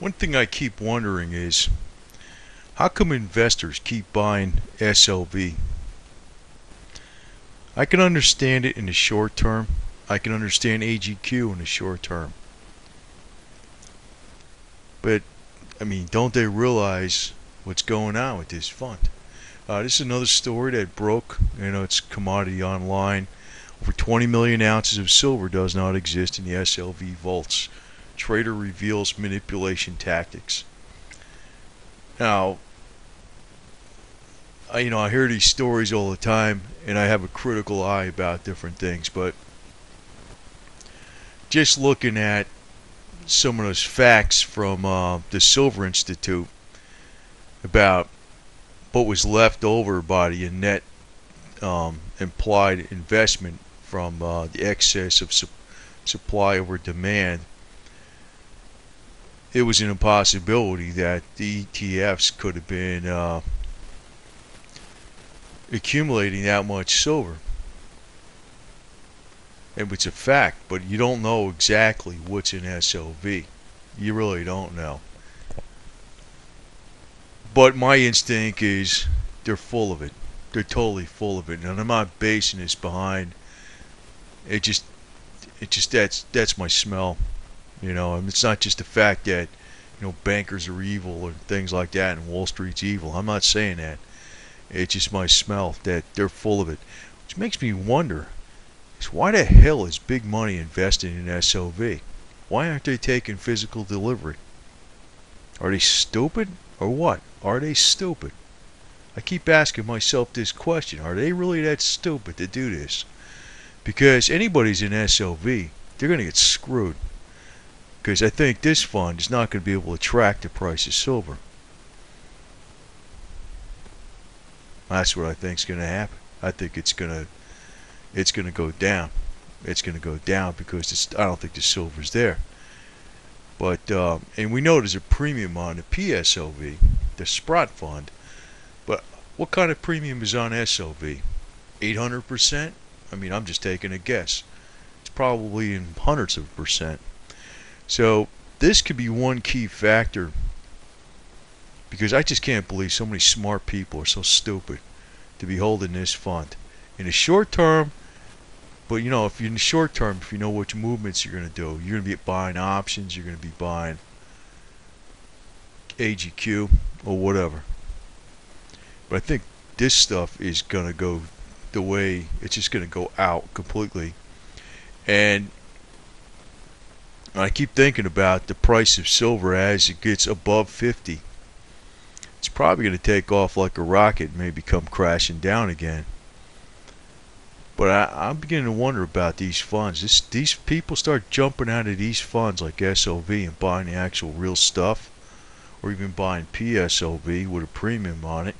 One thing I keep wondering is how come investors keep buying SLV? I can understand it in the short term. I can understand AGQ in the short term. But, I mean, don't they realize what's going on with this fund? Uh, this is another story that broke. You know, it's commodity online. Over 20 million ounces of silver does not exist in the SLV vaults trader reveals manipulation tactics. Now, I, you know, I hear these stories all the time, and I have a critical eye about different things, but just looking at some of those facts from uh, the Silver Institute about what was left over by the net um, implied investment from uh, the excess of su supply over demand it was an impossibility that the ETFs could have been uh, accumulating that much silver. And it's a fact, but you don't know exactly what's in SLV. You really don't know. But my instinct is they're full of it. They're totally full of it. And I'm not basing this behind it just it just that's that's my smell. You know, and it's not just the fact that you know bankers are evil or things like that, and Wall Street's evil. I'm not saying that. It's just my smell that they're full of it, which makes me wonder: is why the hell is big money investing in SLV? Why aren't they taking physical delivery? Are they stupid or what? Are they stupid? I keep asking myself this question: Are they really that stupid to do this? Because anybody's in SLV, they're going to get screwed because I think this fund is not going to be able to track the price of silver. That's what I think is going to happen. I think it's going to it's going to go down. It's going to go down because I don't think the silver's there. But uh, and we know there's a premium on the PSLV, the Sprott fund. But what kind of premium is on SLV? 800%? I mean, I'm just taking a guess. It's probably in hundreds of percent. So this could be one key factor because I just can't believe so many smart people are so stupid to be holding this fund. In the short term, but you know, if you're in the short term, if you know which movements you're going to do, you're going to be buying options, you're going to be buying AGQ or whatever. But I think this stuff is going to go the way it's just going to go out completely. And I keep thinking about the price of silver as it gets above 50. It's probably going to take off like a rocket maybe come crashing down again. But I, am beginning to wonder about these funds. This, these people start jumping out of these funds like SLV and buying the actual real stuff, or even buying PSLV with a premium on it.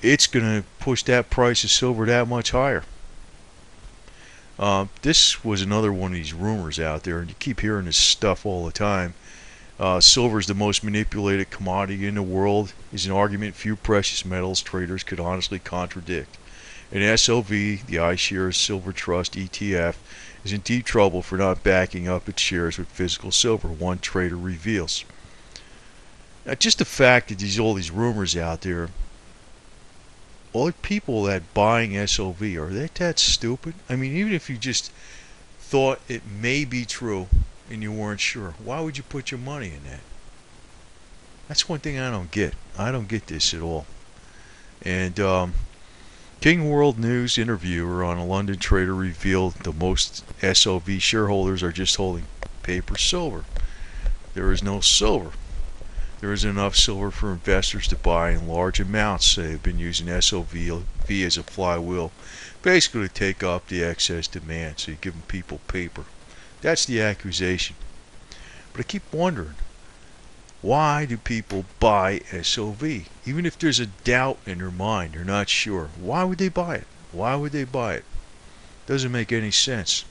It's going to push that price of silver that much higher. Uh, this was another one of these rumors out there, and you keep hearing this stuff all the time. Uh, silver is the most manipulated commodity in the world is an argument few precious metals traders could honestly contradict. And SLV, the iShares Silver Trust ETF, is in deep trouble for not backing up its shares with physical silver, one trader reveals. Now, just the fact that there's all these rumors out there all people that buying SLV are they that stupid? I mean, even if you just thought it may be true and you weren't sure, why would you put your money in that? That's one thing I don't get. I don't get this at all. And um, King World News interviewer on a London trader revealed the most SLV shareholders are just holding paper silver. There is no silver. There is enough silver for investors to buy in large amounts. They've been using SLV as a flywheel, basically to take off the excess demand. So you're giving people paper. That's the accusation. But I keep wondering, why do people buy SLV? Even if there's a doubt in their mind, they're not sure. Why would they buy it? Why would they buy it? Doesn't make any sense.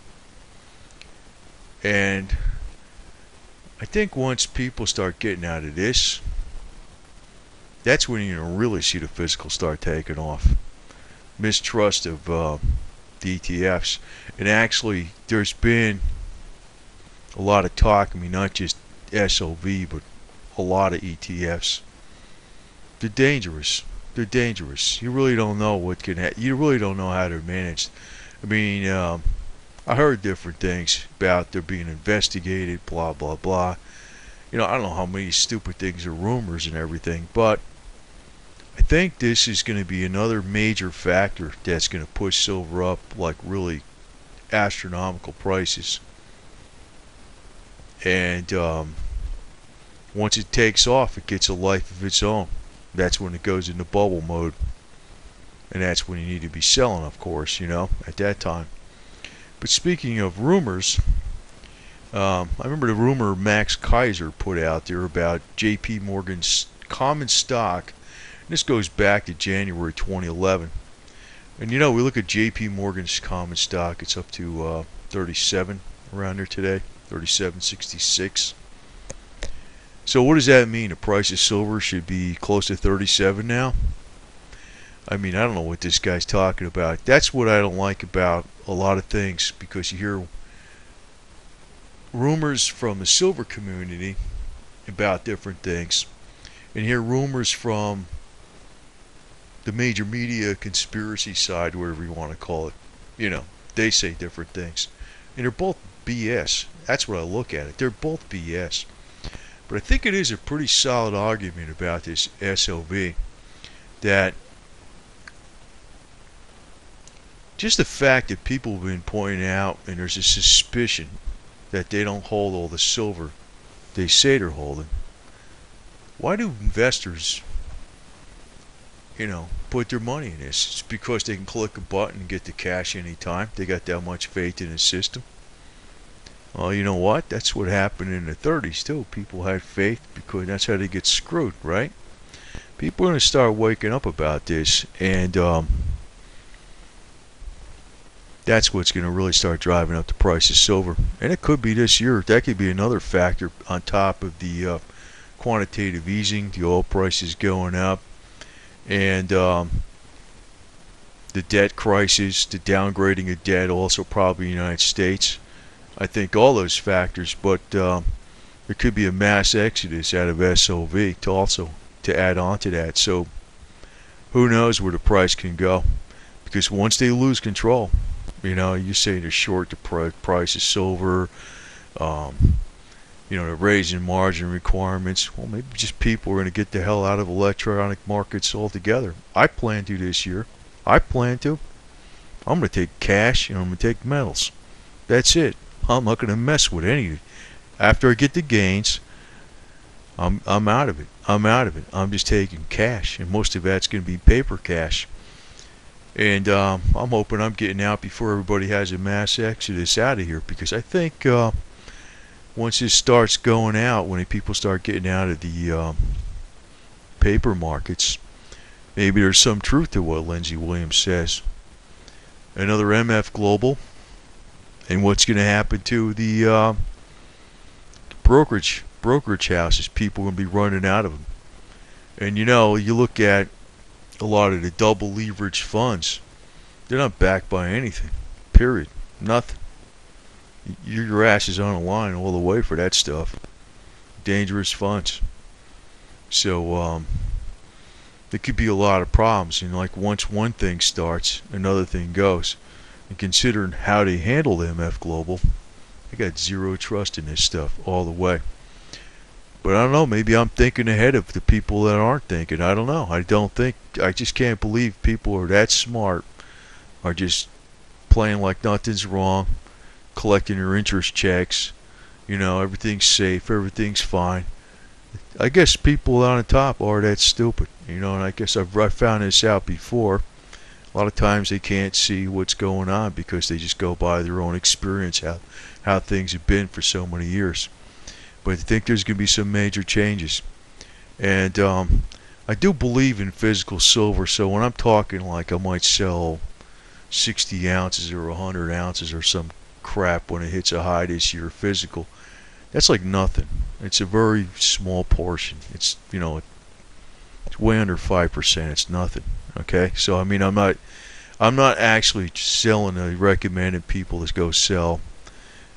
And I think once people start getting out of this, that's when you're going to really see the physical start taking off. Mistrust of uh, the ETFs. And actually, there's been a lot of talk. I mean, not just SLV, but a lot of ETFs. They're dangerous. They're dangerous. You really don't know what can. Ha- you really don't know how to manage. I mean, um, I heard different things about they're being investigated. Blah blah blah. You know, I don't know how many stupid things are rumors and everything, but I think this is going to be another major factor that's going to push silver up like really astronomical prices. And um, once it takes off, it gets a life of its own. That's when it goes into bubble mode. And that's when you need to be selling, of course, you know, at that time. But speaking of rumors, um, I remember the rumor Max Keiser put out there about JP Morgan's common stock. This goes back to January 2011. And you know, we look at JP Morgan's common stock, it's up to uh, 37 around there today, 37.66. So what does that mean? The price of silver should be close to 37 now? I mean, I don't know what this guy's talking about. That's what I don't like about a lot of things because you hear rumors from the silver community about different things and hear rumors from the major media conspiracy side, whatever you want to call it. You know, they say different things. And they're both BS. That's what I look at it. They're both BS. But I think it is a pretty solid argument about this SLV that just the fact that people have been pointing out and there's a suspicion that they don't hold all the silver they say they're holding. Why do investors, you know, put their money in this? It's because they can click a button and get the cash anytime. They got that much faith in the system. Well, you know what? That's what happened in the 30s too. People had faith because that's how they get screwed, right? People are going to start waking up about this, and um, that's what's going to really start driving up the price of silver. And it could be this year. That could be another factor on top of the uh, quantitative easing, the oil prices going up, and um, the debt crisis, the downgrading of debt, also probably the United States. I think all those factors, but uh, there could be a mass exodus out of SLV to also to add on to that. So who knows where the price can go? Because once they lose control, you know, you say they're short the price of silver, um, you know, they're raising margin requirements. Well, maybe just people are going to get the hell out of electronic markets altogether. I plan to this year. I plan to. I'm going to take cash and I'm going to take metals. That's it. I'm not going to mess with any. After I get the gains, I'm I'm out of it. I'm out of it. I'm just taking cash, and most of that's going to be paper cash. And um, I'm hoping I'm getting out before everybody has a mass exodus out of here because I think uh, once this starts going out, when people start getting out of the um, paper markets, maybe there's some truth to what Lindsey Williams says. Another MF Global, and what's going to happen to the uh, brokerage brokerage houses? People going to be running out of them. And you know, you look at a lot of the double leverage funds, they're not backed by anything. Period. Nothing. Your ass is on the line all the way for that stuff. Dangerous funds. So um, there could be a lot of problems. And like once one thing starts, another thing goes. And considering how they handle the MF Global, I got zero trust in this stuff all the way. But I don't know. Maybe I'm thinking ahead of the people that aren't thinking. I don't know. I don't think. I just can't believe people are that smart. Are just playing like nothing's wrong, collecting their interest checks. You know, everything's safe. Everything's fine. I guess people on the top are that stupid. You know, and I guess I've I found this out before. A lot of times they can't see what's going on because they just go by their own experience, how how things have been for so many years but I think there's going to be some major changes. And um, I do believe in physical silver, so when I'm talking like I might sell 60 ounces or 100 ounces or some crap when it hits a high this year physical, that's like nothing. It's a very small portion. It's, you know, it's way under 5%. It's nothing. Okay? So, I mean, I'm not. I'm not actually selling. I recommending people to go sell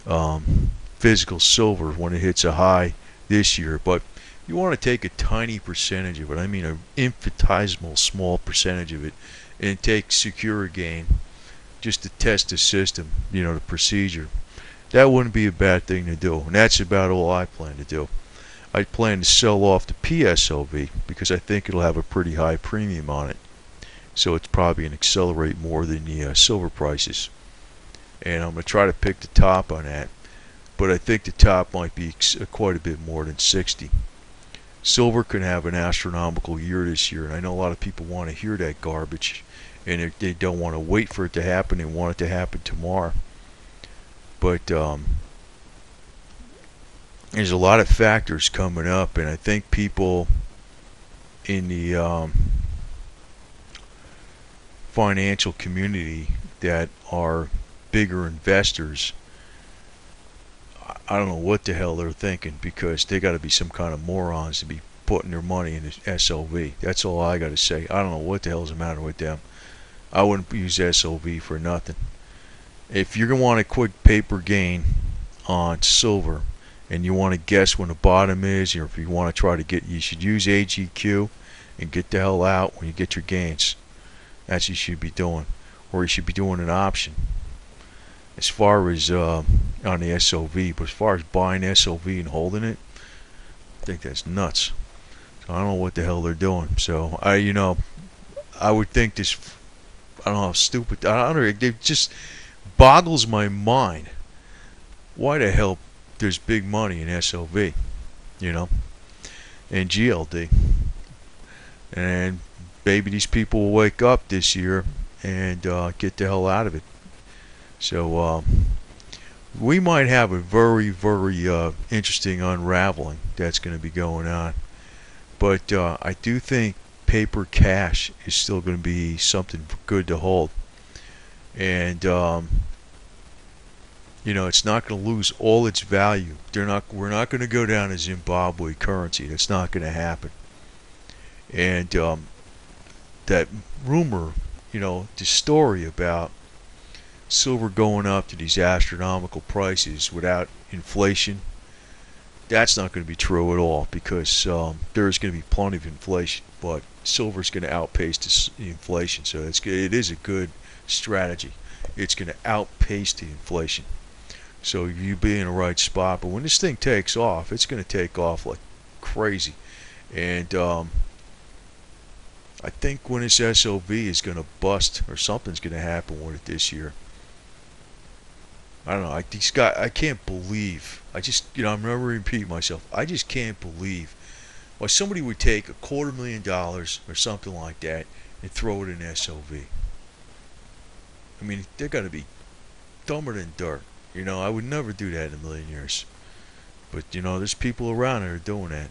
um, physical silver when it hits a high this year, but you want to take a tiny percentage of it. I mean, an infinitesimal small percentage of it, and take secure gain just to test the system, you know, the procedure. That wouldn't be a bad thing to do, and that's about all I plan to do. I plan to sell off the PSLV because I think it'll have a pretty high premium on it. So it's probably going to accelerate more than the uh, silver prices. And I'm going to try to pick the top on that. But I think the top might be uh, quite a bit more than 60. Silver can have an astronomical year this year, and I know a lot of people want to hear that garbage, and they don't want to wait for it to happen. They want it to happen tomorrow. But um, there's a lot of factors coming up, and I think people in the um, financial community that are bigger investors I don't know what the hell they're thinking because they got to be some kind of morons to be putting their money in the SLV. That's all I got to say. I don't know what the hell's the matter with them. I wouldn't use SLV for nothing. If you're going to want a quick paper gain on silver and you want to guess when the bottom is or if you want to try to get, you should use AGQ and get the hell out when you get your gains. That's what you should be doing. Or you should be doing an option as far as uh, on the SLV, but as far as buying SLV and holding it, I think that's nuts. So I don't know what the hell they're doing. So I, you know, I would think this. I don't know how stupid. I don't know. It just boggles my mind. Why the hell there's big money in SLV, you know, and GLD, and maybe these people will wake up this year and uh, get the hell out of it. So uh, we might have a very, very uh, interesting unraveling that's going to be going on. But uh, I do think paper cash is still going to be something good to hold. And um, you know, it's not going to lose all its value. They're not. We're not going to go down to Zimbabwe currency. That's not going to happen. And um, that rumor, you know, the story about silver going up to these astronomical prices without inflation, that's not going to be true at all because um, there's going to be plenty of inflation, but silver is going to outpace the inflation. So it's it is a good strategy. It's going to outpace the inflation. So you be in the right spot. But when this thing takes off, it's going to take off like crazy. And um, I think when this SLV is going to bust or something's going to happen with it this year. I don't know. I these guys, I can't believe. I just, you know, I'm never repeating myself. I just can't believe why somebody would take a quarter million dollars or something like that and throw it in SLV. I mean, they're got to be dumber than dirt. You know, I would never do that in a million years. But you know, there's people around that are doing that.